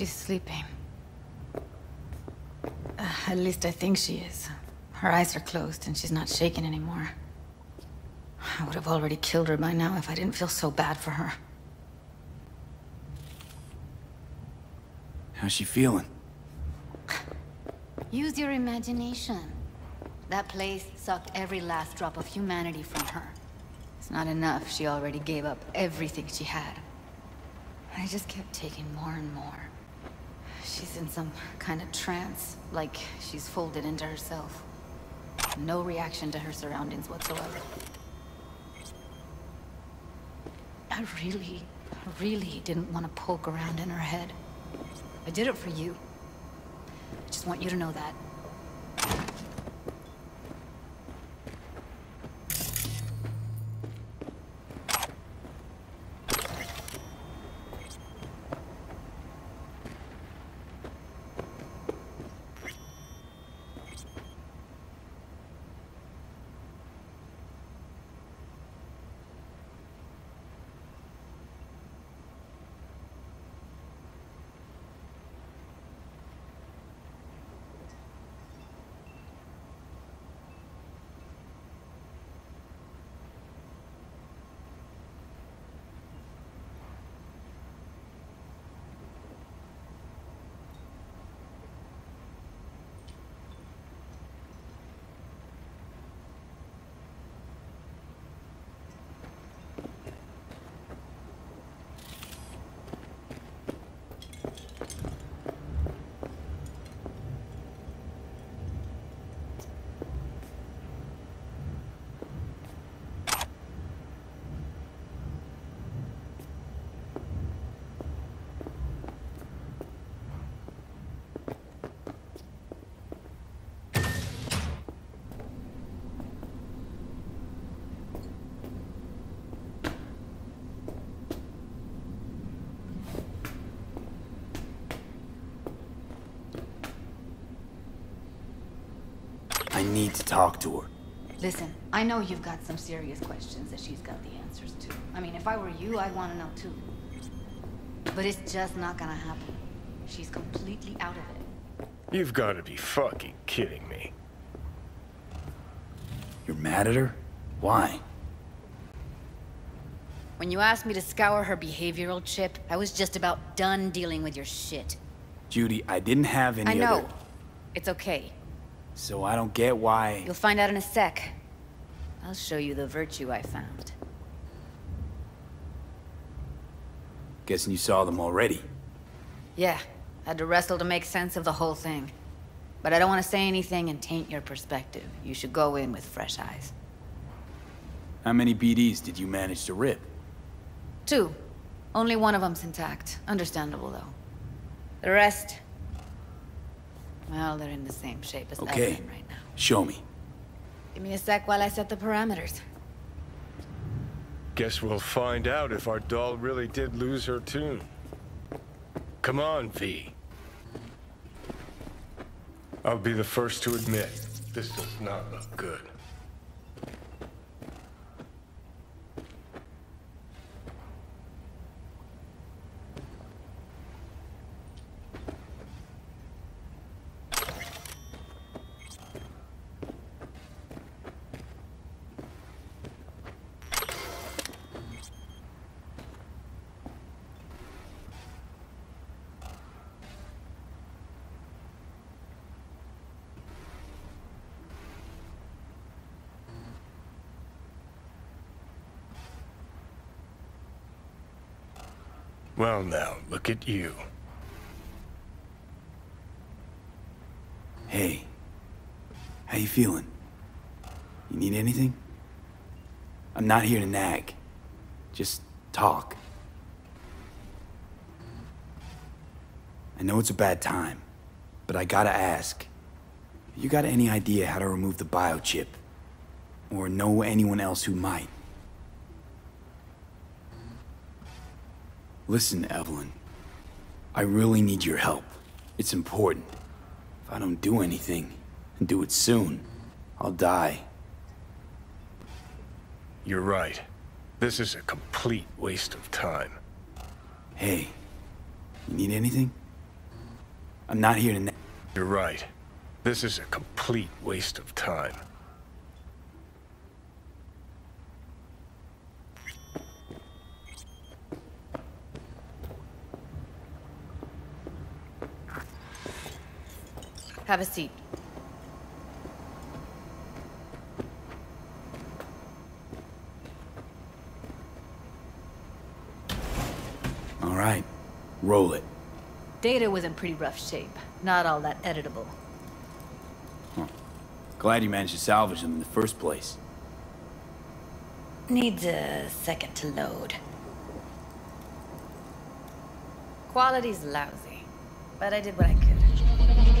She's sleeping. Uh, at least I think she is. Her eyes are closed and she's not shaking anymore. I would have already killed her by now if I didn't feel so bad for her. How's she feeling? Use your imagination. That place sucked every last drop of humanity from her. It's not enough. She already gave up everything she had. I just kept taking more and more. She's in some kind of trance, like she's folded into herself. No reaction to her surroundings whatsoever. I really, really didn't want to poke around in her head. I did it for you. I just want you to know that. I need to talk to her. Listen, I know you've got some serious questions that she's got the answers to. I mean, if I were you, I'd want to know too. But it's just not gonna happen. She's completely out of it. You've got to be fucking kidding me. You're mad at her? Why? When you asked me to scour her behavioral chip, I was just about done dealing with your shit. Judy, I didn't have any I know. other... It's okay. So I don't get why... You'll find out in a sec. I'll show you the virtue I found. Guessing you saw them already. Yeah, had to wrestle to make sense of the whole thing. But I don't want to say anything and taint your perspective. You should go in with fresh eyes. How many BDs did you manage to rip? Two. Only one of them's intact. Understandable, though. The rest... Well, they're in the same shape as Okay. Evelyn right now. Show me. Give me a sec while I set the parameters. Guess we'll find out if our doll really did lose her tune. Come on, V. I'll be the first to admit, this does not look good. Well now, look at you. Hey. How you feeling? You need anything? I'm not here to nag. Just talk. I know it's a bad time, but I gotta ask. You got any idea how to remove the biochip? Or know anyone else who might? Listen, Evelyn. I really need your help. It's important. If I don't do anything, and do it soon, I'll die. You're right. This is a complete waste of time. Hey, you need anything? I'm not here to... You're right. This is a complete waste of time. Have a seat. All right. Roll it. Data was in pretty rough shape. Not all that editable. Huh. Glad you managed to salvage them in the first place. Needs a second to load. Quality's lousy, but I did what I could.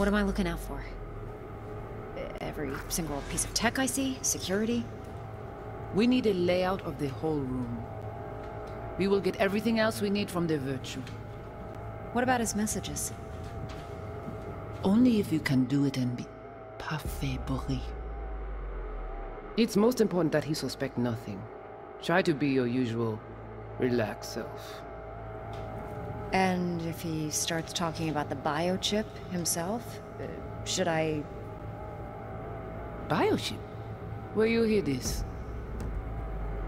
What am I looking out for? Every single piece of tech I see? Security? We need a layout of the whole room. We will get everything else we need from the Virtue. What about his messages? Only if you can do it and be parfait bourré. It's most important that he suspect nothing. Try to be your usual, relaxed self. And if he starts talking about the biochip himself, uh, should I... Biochip? Where you hear this?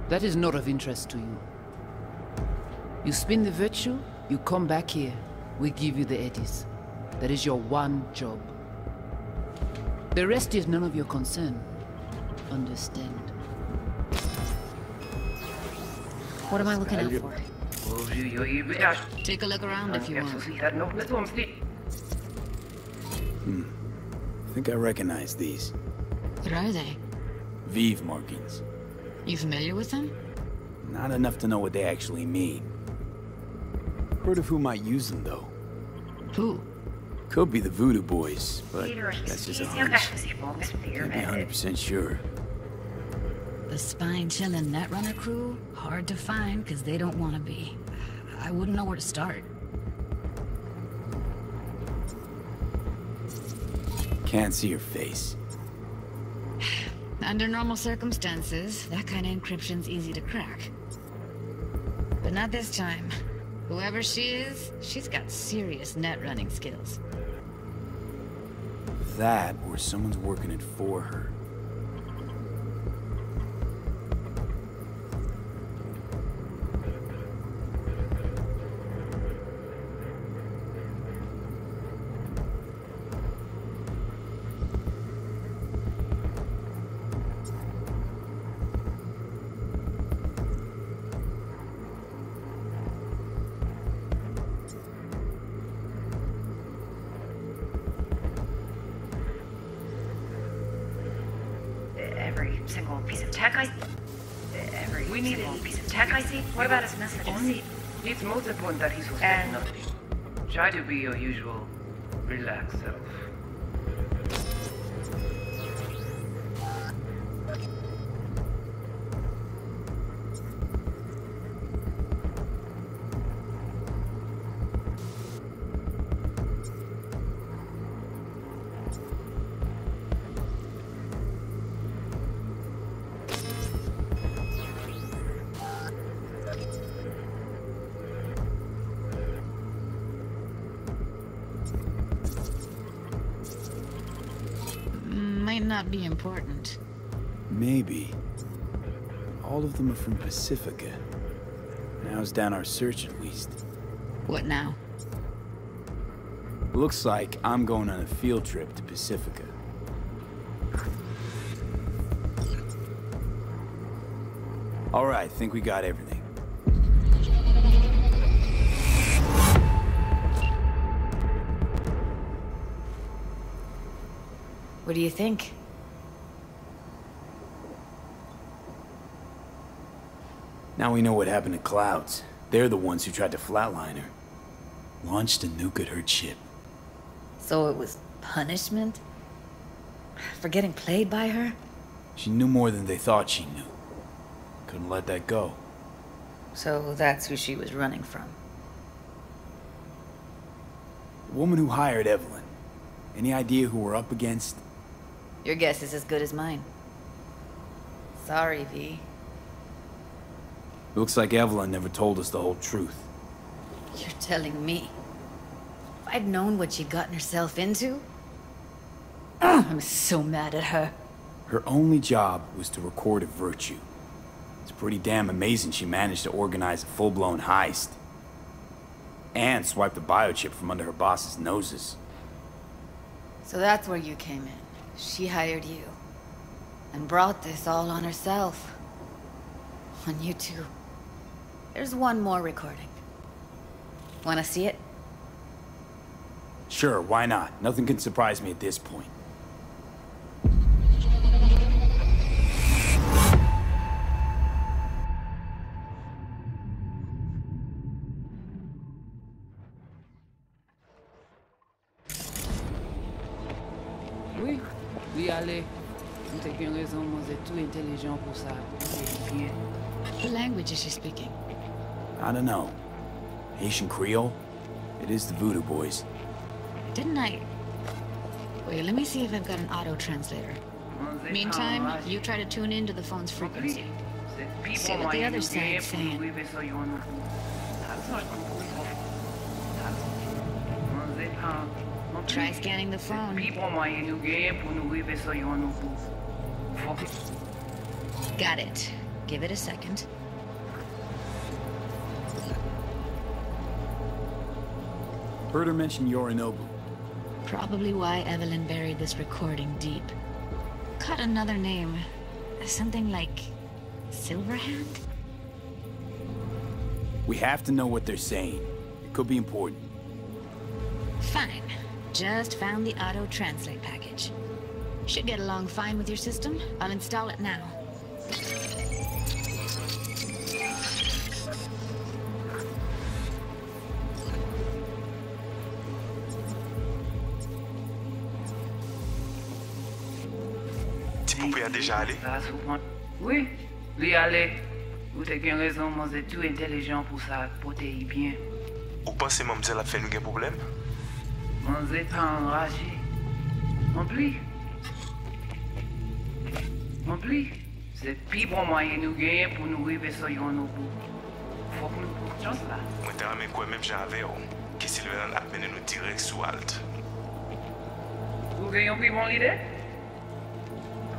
That is not of interest to you. You spin the virtue, you come back here. We give you the eddies. That is your one job. The rest is none of your concern. Understand? What am I looking out for? Take a look around if you want. Hmm. I think I recognize these. What are they? Vévé markings. You familiar with them? Not enough to know what they actually mean. Heard of who might use them, though. Who? Could be the Voodoo Boys, but that's just a hunch. Can't be 100% sure. The spine-chilling Netrunner crew? Hard to find, because they don't want to be. I wouldn't know where to start. Can't see your face. Under normal circumstances, that kind of encryption's easy to crack. But not this time. Whoever she is, she's got serious net running skills. That, or someone's working it for her. Every single piece of tech I... Every we need single piece of tech I see? What about his messages? It's most important that he suspect And-. Try to be your usual, relaxed self. Not be important. Maybe. All of them are from Pacifica. Now's down our search at least. What now? Looks like I'm going on a field trip to Pacifica. All right, think we got everything. What do you think? Now we know what happened to Clouds. They're the ones who tried to flatline her. Launched a nuke at her ship. So it was punishment? For getting played by her? She knew more than they thought she knew. Couldn't let that go. So that's who she was running from. The woman who hired Evelyn. Any idea who we're up against? Your guess is as good as mine. Sorry, V. Looks like Evelyn never told us the whole truth. You're telling me. If I'd known what she'd gotten herself into... Ugh, I'm so mad at her. Her only job was to record a virtue. It's pretty damn amazing she managed to organize a full-blown heist. And swipe the biochip from under her boss's noses. So that's where you came in. She hired you. And brought this all on herself. On you too. There's one more recording. Wanna see it? Sure, why not? Nothing can surprise me at this point. Oui, oui, allez. Vous t'es qu'une raison, moi, vous tout intelligent pour ça. C'est bien. What language is she speaking? I don't know. Haitian Creole? It is the Voodoo Boys. Didn't I... Wait, let me see if I've got an auto-translator. Meantime, you try to tune into the phone's frequency. See what the other side's saying. Try scanning the phone. Got it. Give it a second. Heard her mention Yorinobu. Probably why Evelyn buried this recording deep. Caught another name. Something like... Silverhand? We have to know what they're saying. It could be important. Fine. Just found the auto-translate package. Should get along fine with your system. I'll install it now. Vous pouvez déjà aller? Oui, lui aller. Vous avez une raison, moi c'est tout intelligent pour ça, bien. Vous pensez que a fait un problème? Moi c'est enragé. On plie. On plie. C'est pire pour moyen nous gagner pour nous arriver sur nos bouts. Faut que nous prenions là. Moi t'ai ramené quoi? Même j'avais, que Sylvain a mené nous direct sur Alt. Vous gagnez pris mon idée?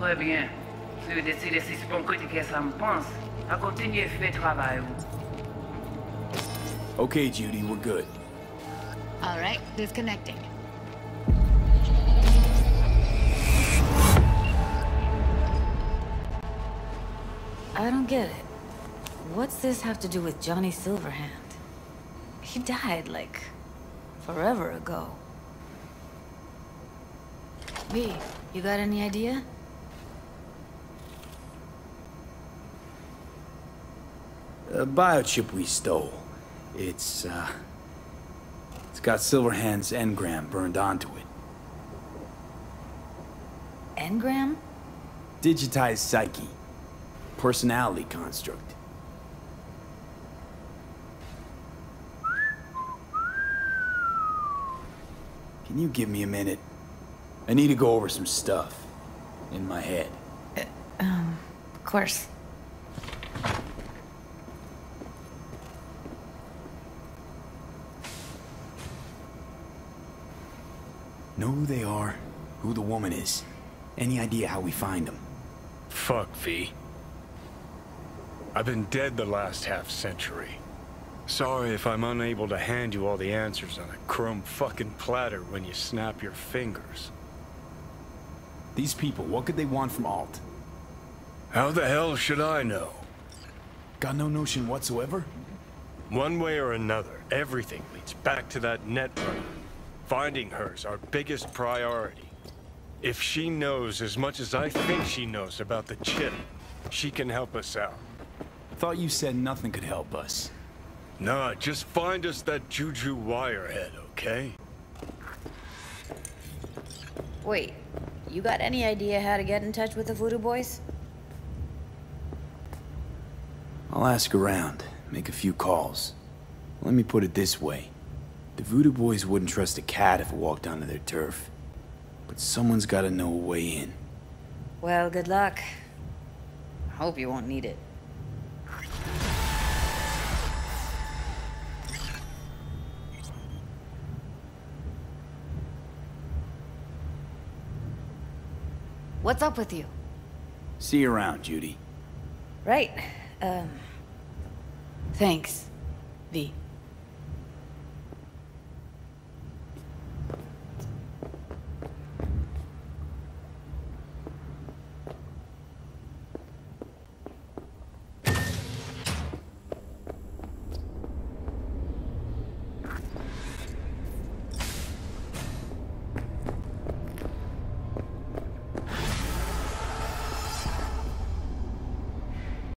Très bien. Si vous décidez si c'est bon critiquer ça me pense, à continuer à faire travail. Okay, Judy, we're good. All right, disconnecting. I don't get it. What's this have to do with Johnny Silverhand? He died, like, forever ago. V, you got any idea? A biochip we stole. It's, uh... It's got Silverhand's engram burned onto it. Engram? Digitized psyche. Personality construct. Can you give me a minute? I need to go over some stuff. In my head. Um, of course. Know who they are, who the woman is. Any idea how we find them? Fuck, V. I've been dead the last half century. Sorry if I'm unable to hand you all the answers on a chrome fucking platter when you snap your fingers. These people, what could they want from Alt? How the hell should I know? Got no notion whatsoever? One way or another, everything leads back to that net runner. Finding her's our biggest priority. If she knows as much as I think she knows about the chip, she can help us out. Thought you said nothing could help us. Nah, just find us that Juju wirehead, okay? Wait, you got any idea how to get in touch with the Voodoo Boys? I'll ask around, make a few calls. Let me put it this way. The Voodoo Boys wouldn't trust a cat if it walked onto their turf. But someone's gotta know a way in. Well, good luck. I hope you won't need it. What's up with you? See you around, Judy. Right. Um, Thanks, V.